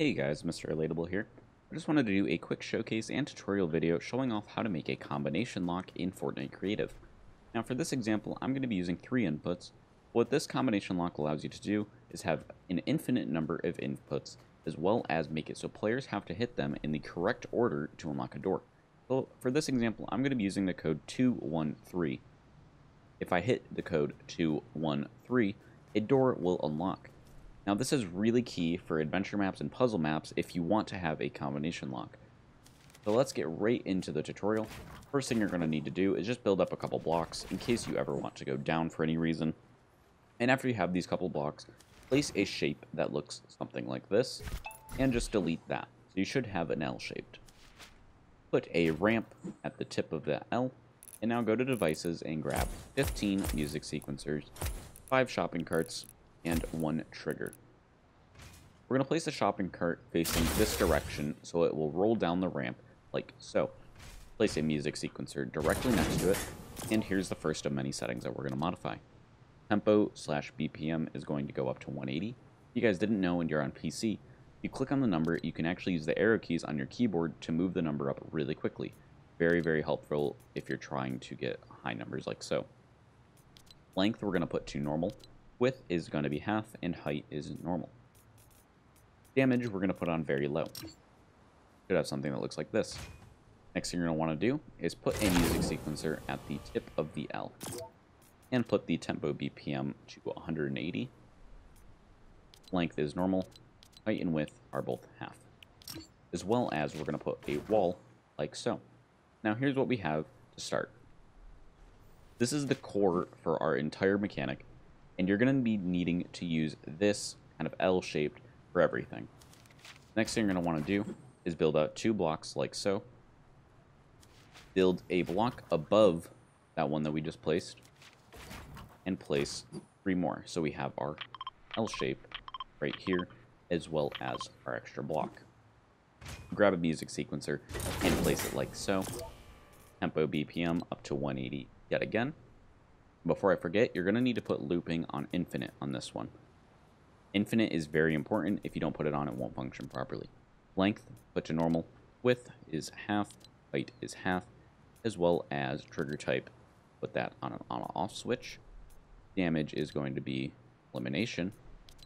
Hey guys, Mr. Relatable here. I just wanted to do a quick showcase and tutorial video showing off how to make a combination lock in Fortnite Creative. Now for this example, I'm going to be using three inputs. What this combination lock allows you to do is have an infinite number of inputs, as well as make it so players have to hit them in the correct order to unlock a door. So for this example, I'm going to be using the code 213. If I hit the code 213, a door will unlock. Now this is really key for adventure maps and puzzle maps if you want to have a combination lock. So let's get right into the tutorial. First thing you're going to need to do is just build up a couple blocks in case you ever want to go down for any reason. And after you have these couple blocks, place a shape that looks something like this, and just delete that. So you should have an L shaped. Put a ramp at the tip of the L, and now go to devices and grab 15 music sequencers, 5 shopping carts, and one trigger. We're going to place the shopping cart facing this direction so it will roll down the ramp like so. Place a music sequencer directly next to it, and here's the first of many settings that we're going to modify. Tempo slash BPM is going to go up to 180. If you guys didn't know when you're on PC, you click on the number, you can actually use the arrow keys on your keyboard to move the number up really quickly. Very, very helpful if you're trying to get high numbers like so. Length we're going to put to normal. Width is going to be half, and height is normal. Damage, we're going to put on very low. Should have something that looks like this. Next thing you're going to want to do is put a music sequencer at the tip of the L. And put the tempo BPM to 180. Length is normal. Height and width are both half. As well as we're going to put a wall like so. Now here's what we have to start. This is the core for our entire mechanic and you're going to be needing to use this kind of L-shaped for everything. Next thing you're going to want to do is build out two blocks like so. Build a block above that one that we just placed, and place three more. So we have our L shape right here, as well as our extra block. Grab a music sequencer and place it like so. Tempo BPM up to 180 yet again. Before I forget, you're going to need to put looping on infinite on this one. Infinite is very important. If you don't put it on, it won't function properly. Length, put to normal. Width is half. Height is half. As well as trigger type, put that on an on-off switch. Damage is going to be elimination.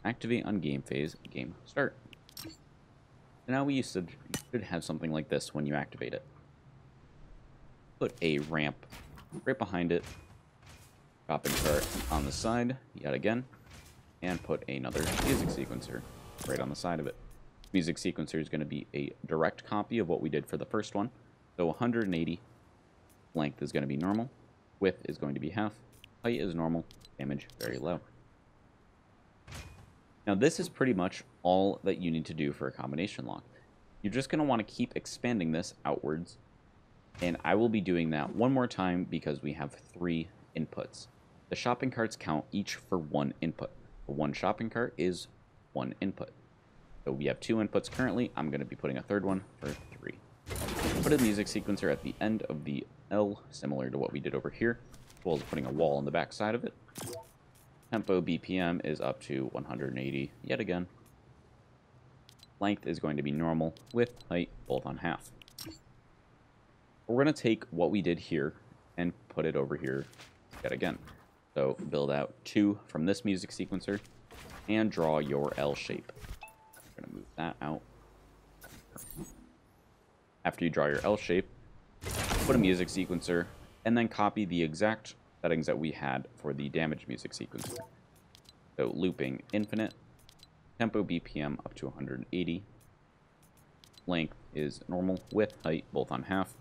Activate on game phase, game start. Now we should have something like this when you activate it. Put a ramp right behind it Shopping cart on the side, yet again. And put another music sequencer right on the side of it. Music sequencer is going to be a direct copy of what we did for the first one. So 180. Length is going to be normal. Width is going to be half. Height is normal. Damage very low. Now this is pretty much all that you need to do for a combination lock. You're just going to want to keep expanding this outwards. And I will be doing that one more time because we have three inputs. The shopping carts count each for one input. One shopping cart is one input. So we have two inputs currently. I'm going to be putting a third one for three. Put a music sequencer at the end of the L, similar to what we did over here, as well as putting a wall on the back side of it. Tempo BPM is up to 180 yet again. Length is going to be normal, width, height, both on half. We're going to take what we did here and put it over here yet again. So build out two from this music sequencer and draw your L shape. I'm going to move that out. After you draw your L shape, put a music sequencer and then copy the exact settings that we had for the damage music sequencer. So looping infinite, tempo BPM up to 180, length is normal, width, height both on half,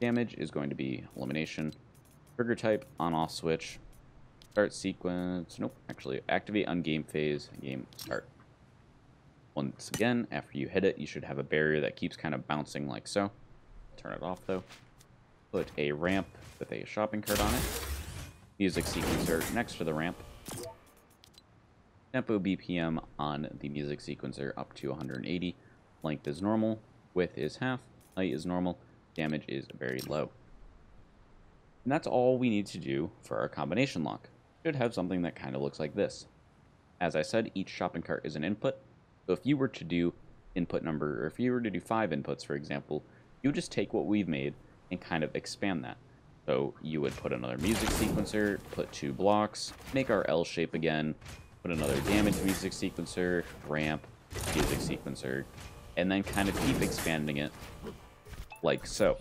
damage is going to be elimination, Trigger type, on-off switch. Start sequence. Nope, actually, activate on game phase, game start. Once again, after you hit it, you should have a barrier that keeps kind of bouncing like so. Turn it off, though. Put a ramp with a shopping cart on it. Music sequencer next to the ramp. Tempo BPM on the music sequencer up to 180. Length is normal. Width is half. Height is normal. Damage is very low. And that's all we need to do for our combination lock. It Should have something that kind of looks like this. As I said, each shopping cart is an input. So if you were to do input number, or if you were to do five inputs, for example, you would just take what we've made and kind of expand that. So you would put another music sequencer, put two blocks, make our L shape again, put another damage music sequencer, ramp, music sequencer, and then kind of keep expanding it like so.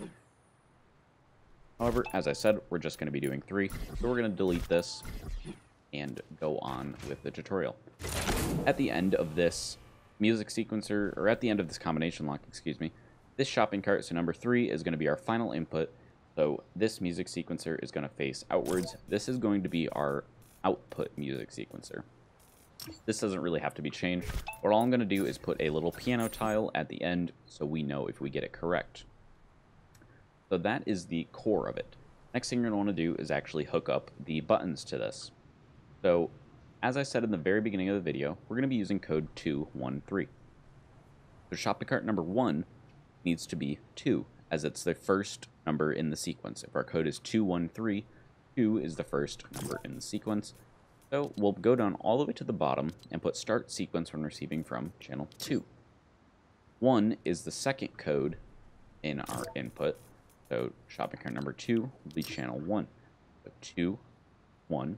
However, as I said, we're just going to be doing three, so we're going to delete this and go on with the tutorial. At the end of this music sequencer, or at the end of this combination lock, excuse me, this shopping cart, so number three, is going to be our final input, so this music sequencer is going to face outwards. This is going to be our output music sequencer. This doesn't really have to be changed. What all I'm going to do is put a little piano tile at the end so we know if we get it correct. So that is the core of it. Next thing you're going to want to do is actually hook up the buttons to this. So as I said in the very beginning of the video, we're going to be using code 213. So shopping cart number 1 needs to be 2 as it's the first number in the sequence. If our code is 213, 2 is the first number in the sequence. So we'll go down all the way to the bottom and put start sequence when receiving from channel 2. 1 is the second code in our input. So shopping cart number 2 will be channel 1. So 2, 1,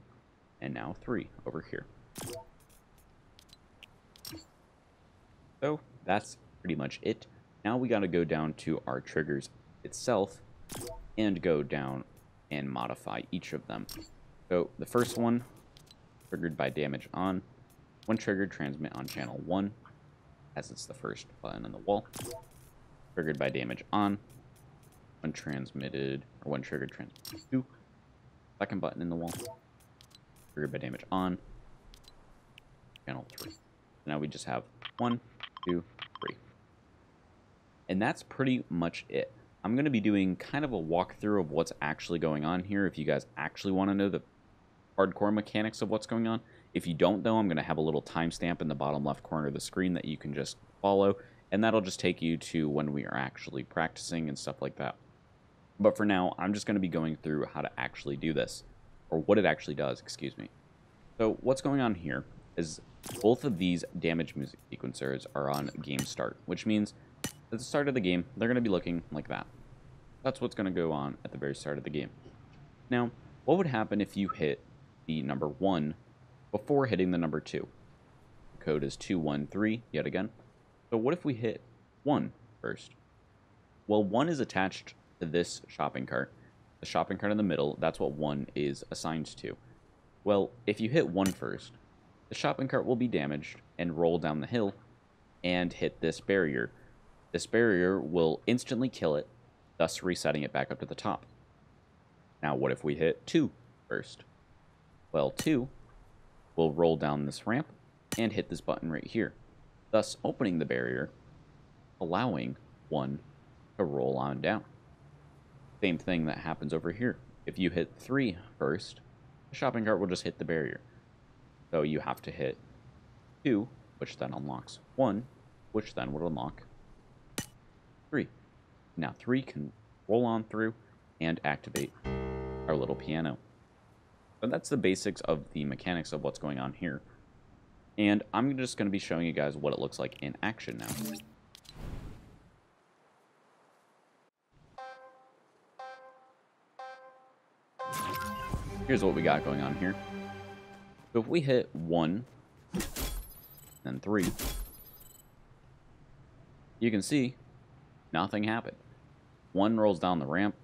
and now 3 over here. So that's pretty much it. Now we got to go down to our triggers itself and go down and modify each of them. So the first one, triggered by damage on. When triggered, transmit on channel 1, as it's the first button on the wall. Triggered by damage on. When transmitted, or when triggered, transmit 2. Second button in the wall. Triggered by damage on. Channel 3. Now we just have one, two, three. and that's pretty much it. I'm going to be doing kind of a walkthrough of what's actually going on here if you guys actually want to know the hardcore mechanics of what's going on. If you don't though, I'm going to have a little timestamp in the bottom left corner of the screen that you can just follow, and that'll just take you to when we are actually practicing and stuff like that. But for now, I'm just going to be going through how to actually do this, or what it actually does, excuse me. So what's going on here is both of these damage music sequencers are on game start, which means at the start of the game, they're going to be looking like that. That's what's going to go on at the very start of the game. Now, what would happen if you hit the number 1 before hitting the number 2? The code is 213, yet again. So what if we hit 1 first? Well, 1 is attached this shopping cart. The shopping cart in the middle, that's what 1 is assigned to. Well, if you hit 1 first, the shopping cart will be damaged and roll down the hill and hit this barrier, this barrier will instantly kill it, thus resetting it back up to the top. Now what if we hit 2 first? Well, 2 will roll down this ramp and hit this button right here, thus opening the barrier, allowing 1 to roll on down. Same thing that happens over here. If you hit 3 first, the shopping cart will just hit the barrier. So you have to hit 2, which then unlocks 1, which then would unlock 3. Now 3 can roll on through and activate our little piano. So that's the basics of the mechanics of what's going on here. And I'm just going to be showing you guys what it looks like in action now. Here's what we got going on here. So if we hit 1, then 3, you can see Nothing happened. One rolls down the ramp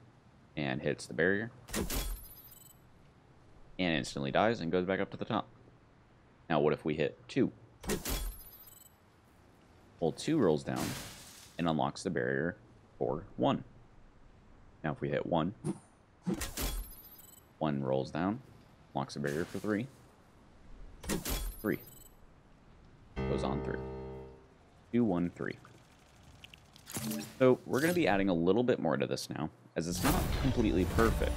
and hits the barrier. And instantly dies and goes back up to the top. Now what if we hit two? Well, two rolls down and unlocks the barrier for one. Now if we hit one, one rolls down, locks the barrier for three, three. Goes on through. Two, one, three. So we're going to be adding a little bit more to this now, as it's not completely perfect.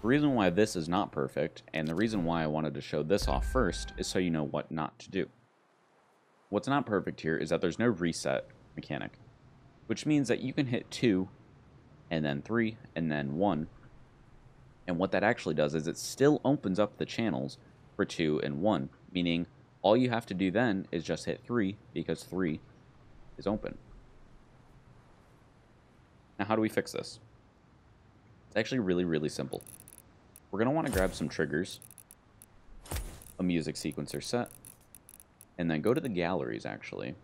The reason why this is not perfect, and the reason why I wanted to show this off first, is so you know what not to do. What's not perfect here is that there's no reset mechanic, which means that you can hit 2, and then 3, and then 1, and what that actually does is it still opens up the channels for 2 and 1, meaning All you have to do then is just hit 3 because 3 is open. Now how do we fix this? It's actually really, really simple. We're going to want to grab some triggers, a music sequencer set, and then go to the galleries actually,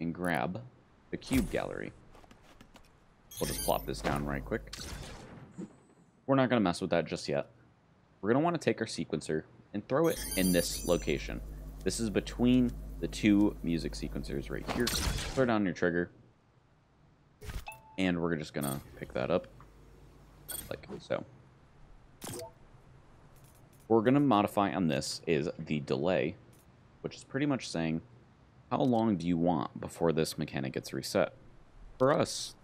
and grab the cube gallery. We'll just plop this down right quick. We're not going to mess with that just yet. We're going to want to take our sequencer and throw it in this location. This is between the two music sequencers right here. Throw down your trigger. And we're just going to pick that up like so. We're going to modify on this is the delay, which is pretty much saying how long do you want before this mechanic gets reset? For us,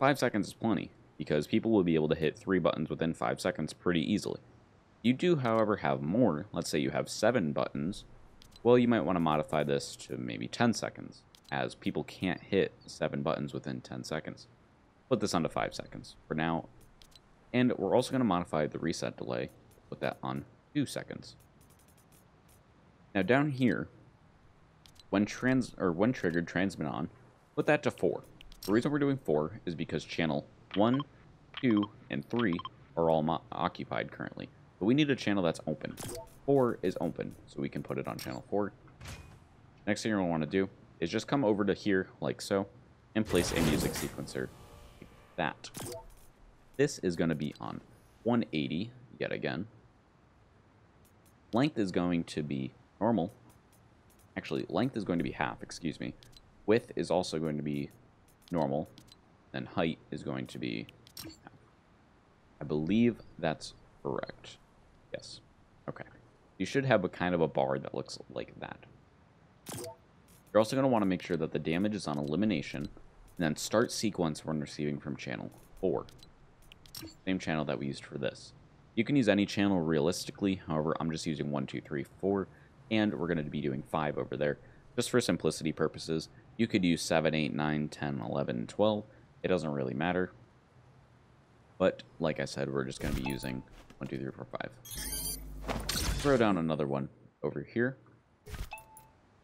five seconds is plenty, because people will be able to hit three buttons within five seconds pretty easily. You do, however, have more. Let's say you have seven buttons. Well, you might want to modify this to maybe 10 seconds, as people can't hit seven buttons within 10 seconds. Put this on to five seconds for now. And we're also going to modify the reset delay, put that on two seconds. Now down here, when trans or when triggered transmit on, put that to 4. The reason we're doing 4 is because channel 1, 2, and 3 are all occupied currently. But we need a channel that's open. 4 is open, so we can put it on channel 4. Next thing you're going to want to do is just come over to here, like so, and place a music sequencer like that. This is going to be on 180, yet again. Length is going to be normal, Actually, length is going to be half, excuse me. Width is also going to be normal. And height is going to be. I believe that's correct. Yes. Okay. You should have a kind of a bar that looks like that. You're also going to want to make sure that the damage is on elimination, and then start sequence when receiving from channel 4. Same channel that we used for this. You can use any channel realistically, however, I'm just using 1, 2, 3, 4 and we're going to be doing 5 over there. Just for simplicity purposes, you could use 7, 8, 9, 10, 11, 12. It doesn't really matter. But, like I said, we're just going to be using 1, 2, 3, 4, 5. Throw down another one over here.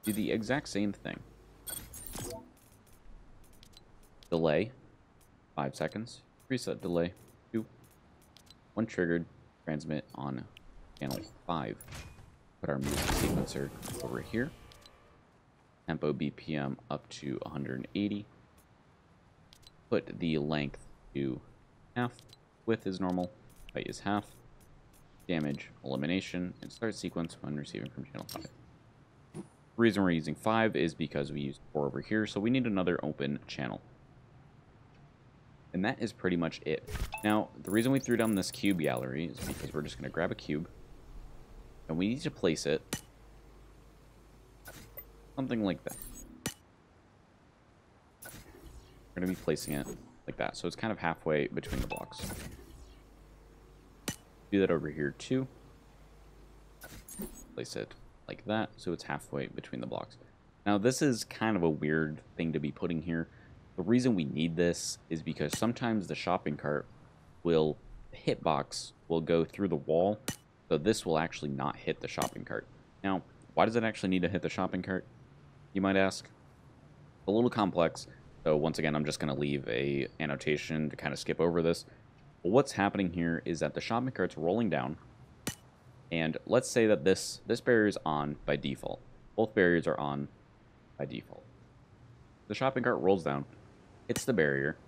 Do the exact same thing. Delay, 5 seconds. Reset delay, 2. One triggered, transmit on channel 5 put our music sequencer over here. Tempo BPM up to 180. Put the length to half. Width is normal. Height is half. Damage, elimination, and start sequence when receiving from channel 5. The reason we're using 5 is because we used 4 over here, so we need another open channel. And that is pretty much it. Now, the reason we threw down this cube gallery is because we're just going to grab a cube, and we need to place it something like that. We're going to be placing it like that. So it's kind of halfway between the blocks. Do that over here too. Place it like that. So it's halfway between the blocks. Now this is kind of a weird thing to be putting here. The reason we need this is because sometimes the shopping cart will hitbox will go through the wall so this will actually not hit the shopping cart. Now, why does it actually need to hit the shopping cart? You might ask. A little complex. So once again, I'm just going to leave a annotation to kind of skip over this. What's happening here is that the shopping cart's rolling down. And let's say that this, this barrier is on by default. Both barriers are on by default. The shopping cart rolls down, hits the barrier.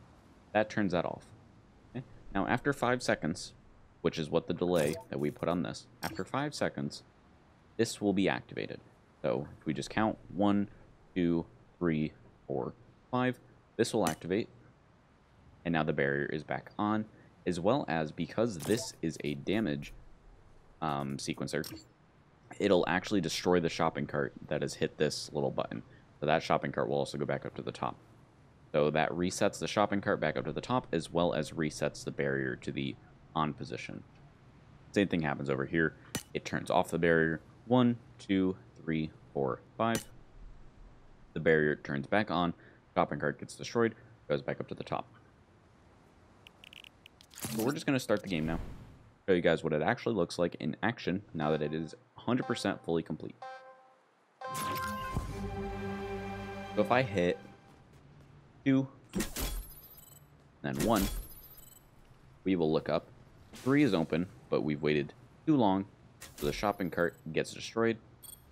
That turns that off. Okay? Now, after five seconds, which is what the delay that we put on this. After five seconds, this will be activated. So if we just count one, two, three, four, five, this will activate. And now the barrier is back on, as well as because this is a damage um, sequencer, it'll actually destroy the shopping cart that has hit this little button. So that shopping cart will also go back up to the top. So that resets the shopping cart back up to the top, as well as resets the barrier to the on position. Same thing happens over here. It turns off the barrier. One, two, three, four, five. The barrier turns back on. Shopping cart gets destroyed. Goes back up to the top. So we're just going to start the game now. Show you guys what it actually looks like in action now that it is 100% fully complete. So if I hit 2, then 1, we will look up. 3 is open, but we've waited too long, so the shopping cart gets destroyed,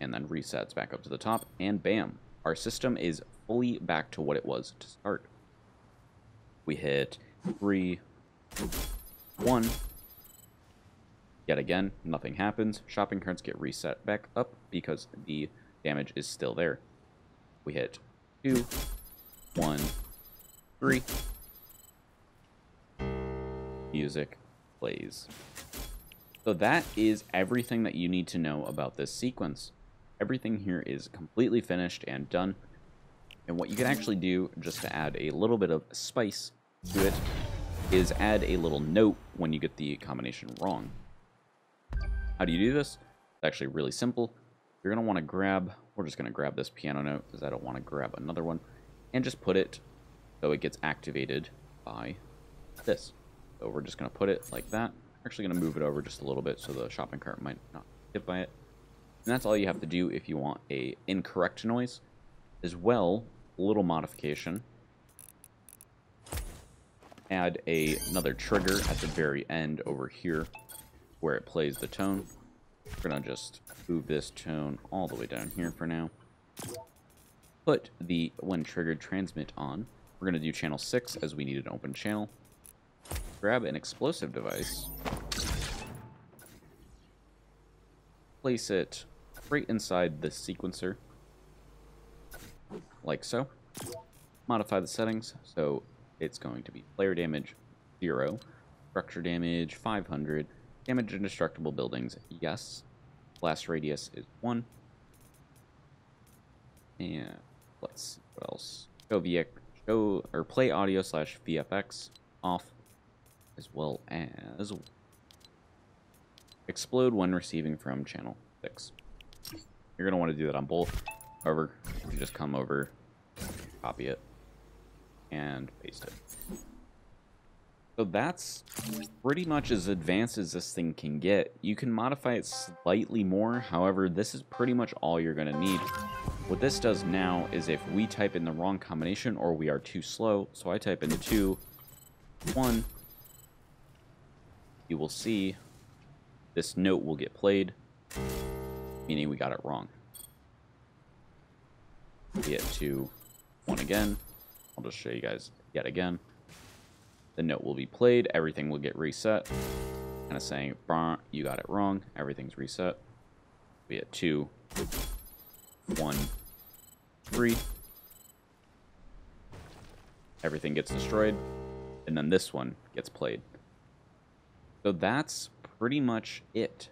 and then resets back up to the top, and bam, our system is fully back to what it was to start. We hit 3, 1, yet again, nothing happens. Shopping carts get reset back up because the damage is still there. We hit two, one, three. Music plays. So that is everything that you need to know about this sequence. Everything here is completely finished and done. And what you can actually do, just to add a little bit of spice to it, is add a little note when you get the combination wrong. How do you do this? It's actually really simple. You're going to want to grab, we're just going to grab this piano note because I don't want to grab another one, and just put it so it gets activated by this. So we're just going to put it like that. Actually going to move it over just a little bit so the shopping cart might not hit by it. And that's all you have to do if you want a incorrect noise. As well, little modification. Add a, another trigger at the very end over here where it plays the tone. We're going to just move this tone all the way down here for now. Put the when triggered transmit on. We're going to do channel 6 as we need an open channel. Grab an explosive device. Place it right inside the sequencer. Like so. Modify the settings so it's going to be player damage 0, structure damage 500, damage indestructible buildings yes, blast radius is 1, and let's see what else. Show VX, show or play audio slash VFX off, as well as explode when receiving from channel 6. You're going to want to do that on both. However, you just come over, copy it, and paste it. So that's pretty much as advanced as this thing can get. You can modify it slightly more, however, this is pretty much all you're going to need. What this does now is if we type in the wrong combination or we are too slow, so I type in 2, 1, you will see this note will get played, meaning we got it wrong. Get to 1 again. I'll just show you guys yet again. The note will be played, everything will get reset. Kind of saying, you got it wrong, everything's reset. We hit 2, 1, 3. Everything gets destroyed, and then this one gets played. So that's pretty much it.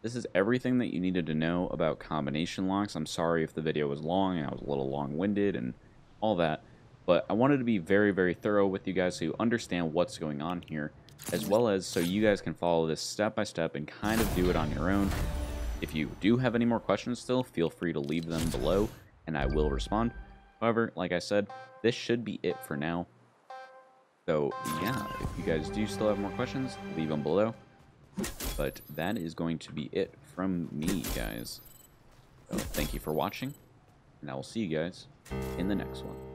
This is everything that you needed to know about combination locks. I'm sorry if the video was long and I was a little long-winded and all that. But I wanted to be very, very thorough with you guys so you understand what's going on here, as well as so you guys can follow this step by step and kind of do it on your own. If you do have any more questions still, feel free to leave them below, and I will respond. However, like I said, this should be it for now. So, yeah, if you guys do still have more questions, leave them below. But that is going to be it from me, guys. So, thank you for watching, and I will see you guys in the next one.